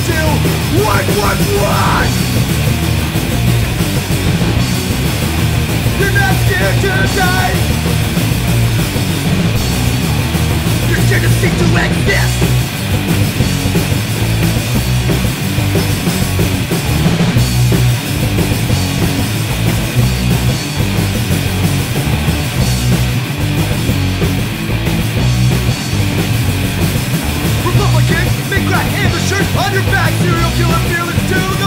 To what was wrong You're not scared to die You're scared to seek to exist On your back, serial killer fearless dude.